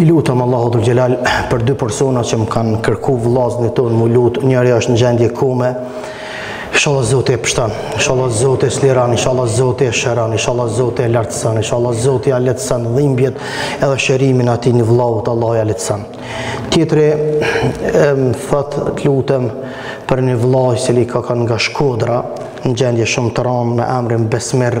I lutem Allahut dhul Gjelal për dy persona që më kanë kërku vllaznit tonë me u lutë, njëri është në gjendje kome, ishalla Zoti e pshton, ishalla Zoti e liron, ishalla Zoti e shëron, ishalla Zoti e lartëson, ishalla Zoti ia lehtëson dhimbjet edhe shërimin atij një vllaut, Allahu ia lehtëson. Tjetri, më thotë të lutem për një vlla, i cili ka kanë nga Shkodra, në gjendje shumë të ranë, me emrin Besmir,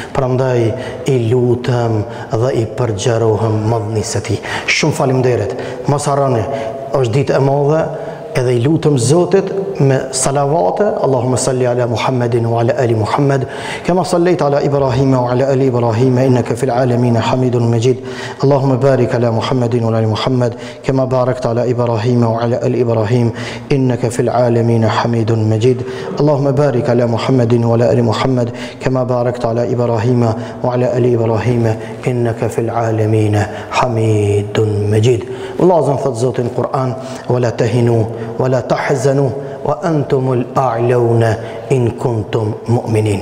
Prandaj i lutem dhe i përgjerohem madhnisë së tij. Shumë faleminderit. Mos harroni, është ditë e madhe edhe i lutem Zotit me salavate, Allahumma salli ala Muhammedin wa ala ali Muhammed, kama sallaita ala Ibrahim wa ala ali Ibrahim innaka fil alamin Hamidun Majid. Allahumma barik ala Muhammedin wa ala ali Muhammed. كما باركت على إبراهيم وعلى آل إبراهيم إنك في العالمين حميد مجيد اللهم بارك على محمد وعلى آل محمد كما باركت على إبراهيم وعلى آل إبراهيم إنك في العالمين حميد مجيد والله عظم فضل القرآن ولا تهنوا ولا تحزنوا wa antumul a'launa in kuntum mu'minin.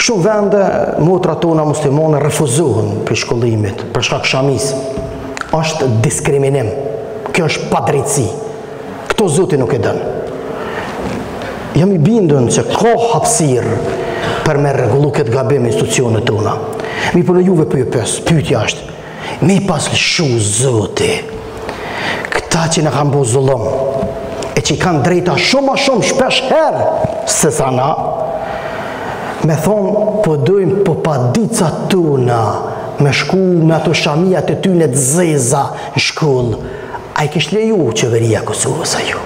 Shumë vende motrat tona muslimane refuzohen prej shkollimit, për shkak shamisë. Është diskriminim. Kjo është padrejtësi. Këto Zoti nuk e don. Jam i bindun që ka hapsirë për me rregullu këtë gabim institucionet tona. Mi për po në juve për po ju pës, pytja është, Me i pas lëshu Zoti, këta që na kanë bo zullum, e që i kanë të drejta shumë ma shumë shpeshherë, sesa na, me thonë, po dojmë po po çikat tona, me shku me ato shamiat e tyne të zeza në shkollë, a i kishte leju qeveria e Kosovës a jo?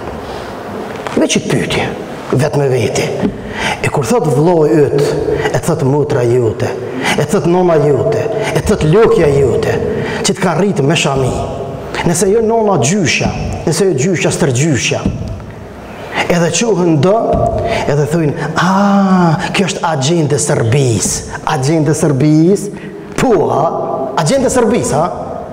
Veç pytje, vetë me veti. E kur thotë vllau yt, e thotë motra jute, e thotë nona jute, e thotë lokja jute, që të ka rritë me shami. Nëse jo nona gjyshja, nëse jo gjyshja stërgjyshja. Edhe çohen do, edhe thojnë, a, kjo është agjendë e Serbisë, agjendë e Serbisë, po, a, agjendë e Serbisë, a,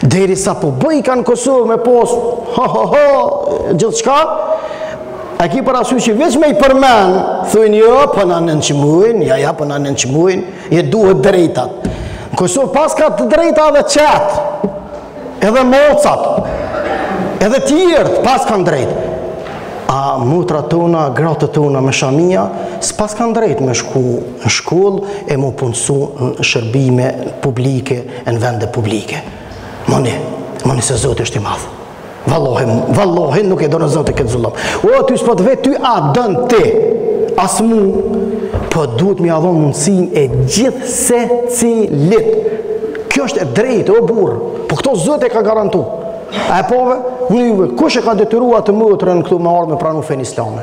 Derisa po bojka në Kosovë me pas, ho ho ho, gjithçka, e ki parasysh që veç me i përmen, thojnë jo, por po na nënçmojnë, ja ja, por po na nënçmojnë, je duhet të drejtat. Në Kosovë paska të drejta edhe qentë, edhe macat, edhe tjertë paskan drejtë. A motrat tona, gratë tona me shamia, s'paskan drejtë me shku në shkollë e m'u punësu në shërbime publike, në vende publike. Mani, mani se Zoti është i madhë. Vallahi, vallahi nuk e don Zoti këtë zullum. O, aty s'po të vet ty, a don ti, as mu, po duhet me ia dhonë mundësinë gjithsecilit. Kjo është e drejtë, o burrë, po këto Zoti e ka garantu. A, e po ju ves unë juve, kush e ka detyruar këtë motrën këtu me ardhë me pranu fenë islame?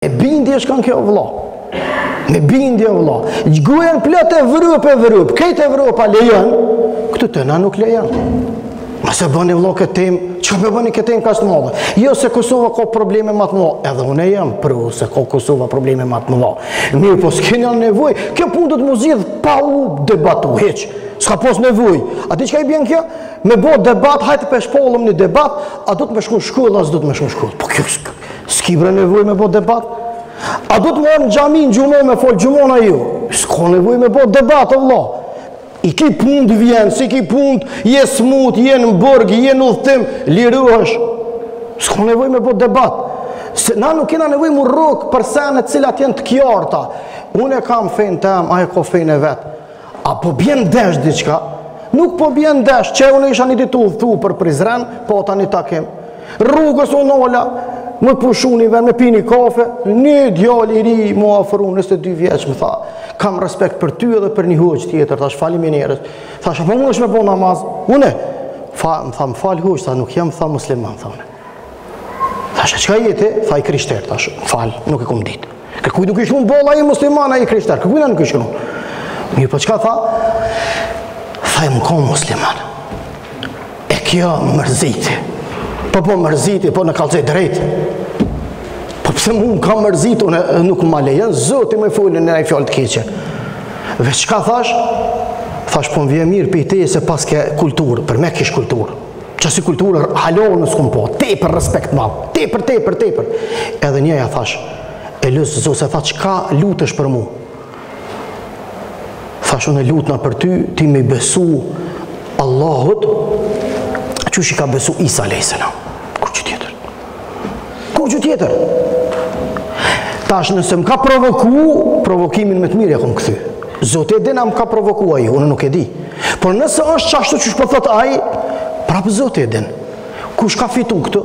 Me bindje shkon kjo vlla. Me bindje vlla. Gojën plot Evropë Evropë. Këtë Evropa e lejon. Këtu te na nuk lejon. Mos e bëni vlla këtë temë. Që me bëni këtë temë kaq të madhe. Jo se Kosova ka probleme ma të madhe. Edhe unë jam pro se ka Kosova probleme ma të madhe. Mirëpo s'kena na nevojë. Kjo punë duhet mu zgidh pa u debatu hiç. S'ka pas nevojë. A e di çka i bjen kjo? Me bo debat, hajt po shpallim një debat, a duhet me shku n'shkollë, a s'duhet me shku n'shkollë. Po kjo s'ka. S'ki bre nevojë me bo debat. A duhet me ardh në xhami në xhuma me fal xhumanë a jo? S'ka nevojë me bo debat, o vlla. I ki punt vjen, s'i ki punt, je smut, je në burg, je në udhëtim, lirohesh. S'ka nevojë me bo debat. Se na nuk kena nevojë mu rrok për sene të cilat jenë të kjarta. Unë e kam fenë tem, ai e ko fenë e vet. A po bjen ndesh diçka? Nuk po bjen ndesh, qe unë isha një ditë tu shku për Prizren, pata një takim. Rrugës u nala me pushu n'një vend, me pi një kafe, një djalë i ri m'u afru 22 vjeç, më tha, kam respekt për ty edhe për një hoxhë tjetër, thash faleminderës. Thash, po mundesh me bo namaz? Une, tha, më tha, më fal hoxhë, tha, nuk jam, tha, musliman, tha, une. Thash, e çka je ti? Tha, i krishter, thash, m'fal, nuk e kom ditë. Kërkujt nuk i shkrun n'ball a musliman a i krishter. Kërkujt nuk i shkrun. Mirëpo çka tha? Tha jom kon musliman. E kjo m'mërziti. Po po m'mërziti, po u kallzoj drejt. Po pse më ka mërzit unë nuk më lejon Zoti me i fol naj fjalë të keqe. Dhe çka thash? Thash po m'vjen mirë prej teje se paske kulturë, përnime kish kulturë. Qasi kulture, hala un s'kom pa, tepër respekt ma, tepër, tepër, tepër. Edhe një ja thash, e lus Zo, se tha çka lutesh për mu. Thash une lutna për ty, ti me i besu Allahut, qysh i ka besu Isa alejhi selam, kurgjo tjetër. Kurgjo tjetër. Tash nëse më ka provoku, provokimin me të mirë ja kom kthy. Zoti e din a më ka provoku a jo, unë nuk e di. Por nëse është qashtu qysh po thot ai, prapë Zoti e din. Kush ka fitu këtu?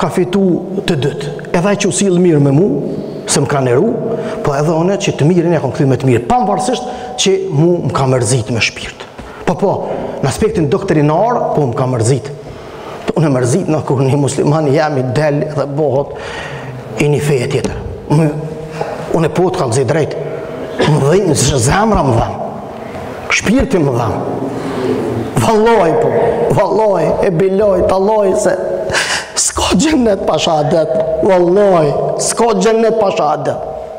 Ka fitu të dytë. Edhe ai që u sill mirë me mu, se më ka neru, po edhe une që të mirën ja kom kthy me të mirë. Pamvarësisht që mu më ka mërzit në shpirt. Po po, në aspektin doktrinar, po më ka mërzit. Unë mërzitna kur një musliman i jemi del dhe bohet i një feje tjetër. Më, une po të kallzoj drejt, më dhem ze zemra më dham, shpirti më dham. Vallaj, po, vallaj, e billaj, tallaj, se s'ka xhennet pa shehadet, vallaj, s'ka xhennet pa shehadet.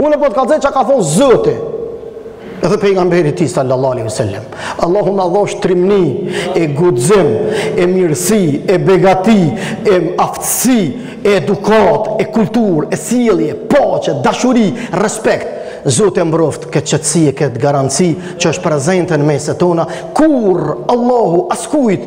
Unë po të kallzoj çka ka thon Zoti. Edhe pejgamberi i tij sallallahu alaihi wasallam. Allahu na dhosh trimni e guxim, e mirësi, e begati, e aftësi, e edukatë, e kulturë, e sjellje, e paqe, e dashuri, e respekt. Zoti e mbroftë këtë qetësi e këtë garanci që është prezente në meset tona, kur Allahu askujt